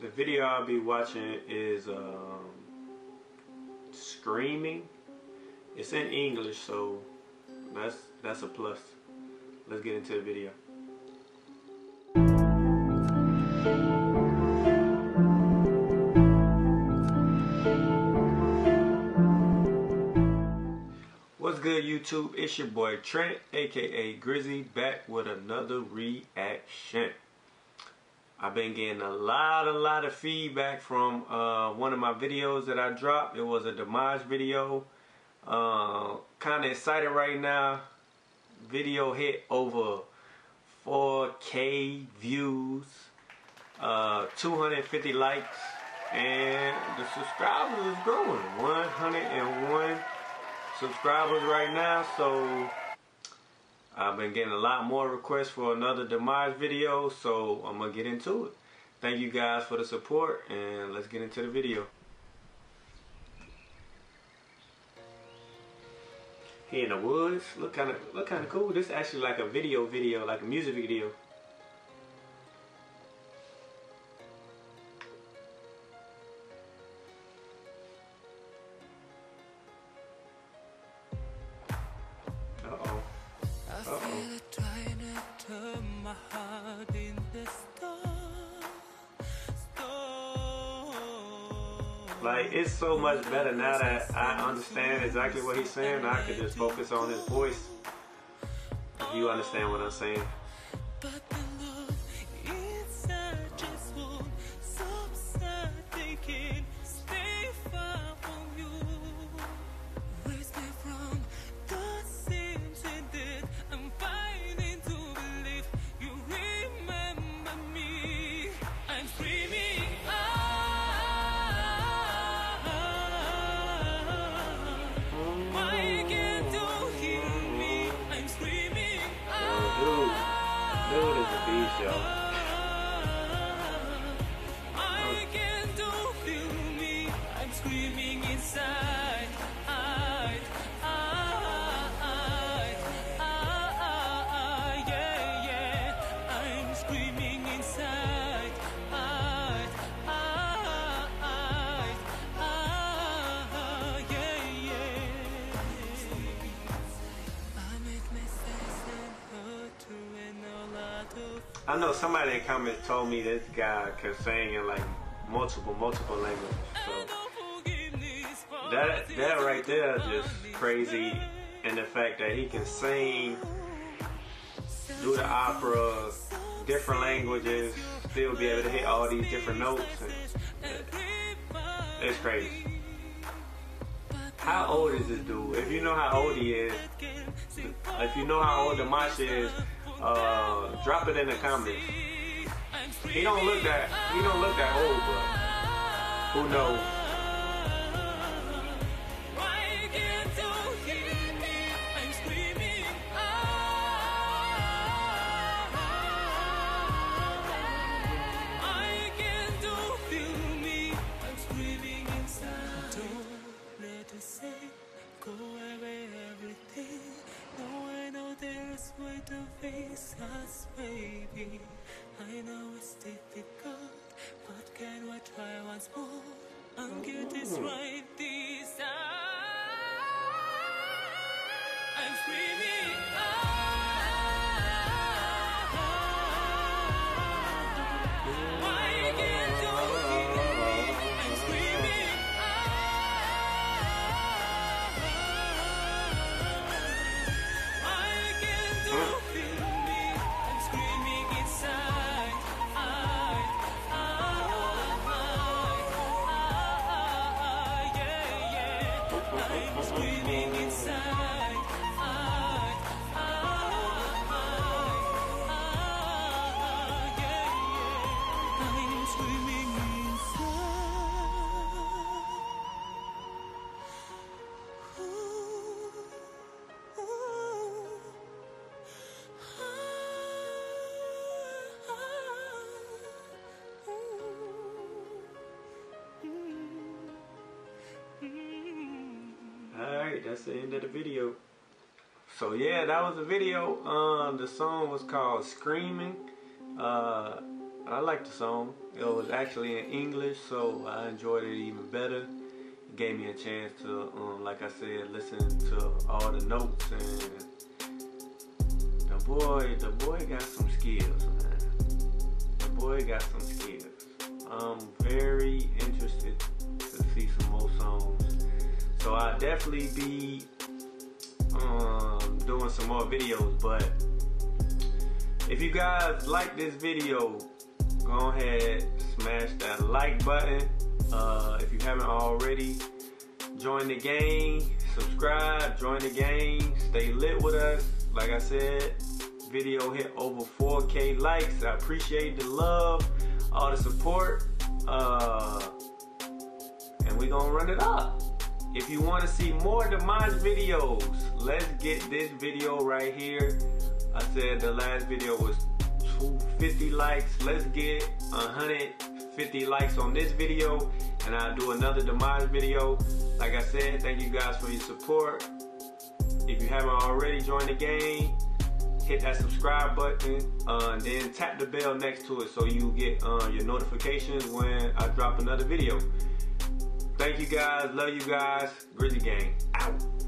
the video I'll be watching is um, Screaming. It's in English, so that's that's a plus. Let's get into the video. What's good YouTube? It's your boy Trent, aka Grizzy, back with another reaction. I've been getting a lot, a lot of feedback from uh, one of my videos that I dropped. It was a Dimash video. Uh, kind of excited right now. Video hit over 4K views, uh, 250 likes, and the subscribers is growing. 101 subscribers right now, so I've been getting a lot more requests for another Dimash video, so I'm going to get into it. Thank you guys for the support, and let's get into the video. He in the woods, look kind of look kind of cool. This is actually like a video video, like a music video. Like it's so much better now that I understand exactly what he's saying. I can just focus on his voice. You understand what I'm saying. I know somebody in comments told me this guy can sing in like multiple, multiple languages. So that that right there is just crazy, and the fact that he can sing, do the opera, different languages, still be able to hit all these different notes. And, it's crazy. How old is this dude? If you know how old he is, if you know how old Dimash is, uh, drop it in the comments. He don't look that he don't look that old, but who knows? Face us, baby. I know it's difficult, but can we try once more and get this mm-hmm. right this time? I'm screaming. I'm that's the end of the video. So yeah, that was the video. Um, the song was called Screaming. Uh, I liked the song. It was actually in English, so I enjoyed it even better. It gave me a chance to, um, like I said, listen to all the notes and the boy, the boy got some skills, man. The boy got some skills. I'm very interested to see some more songs. So I'll definitely be um, doing some more videos, but if you guys like this video, go ahead, smash that like button. Uh, if you haven't already, join the gang, subscribe, join the gang, stay lit with us. Like I said, video hit over 4K likes. I appreciate the love, all the support. Uh, and we gonna run it up. If you want to see more Dimash videos, let's get this video right here. I said the last video was 250 likes. Let's get 150 likes on this video and I'll do another Dimash video. Like I said, thank you guys for your support. If you haven't already joined the game, hit that subscribe button uh, and then tap the bell next to it so you get uh, your notifications when I drop another video. Thank you guys. Love you guys. Grizzy Gang. Out.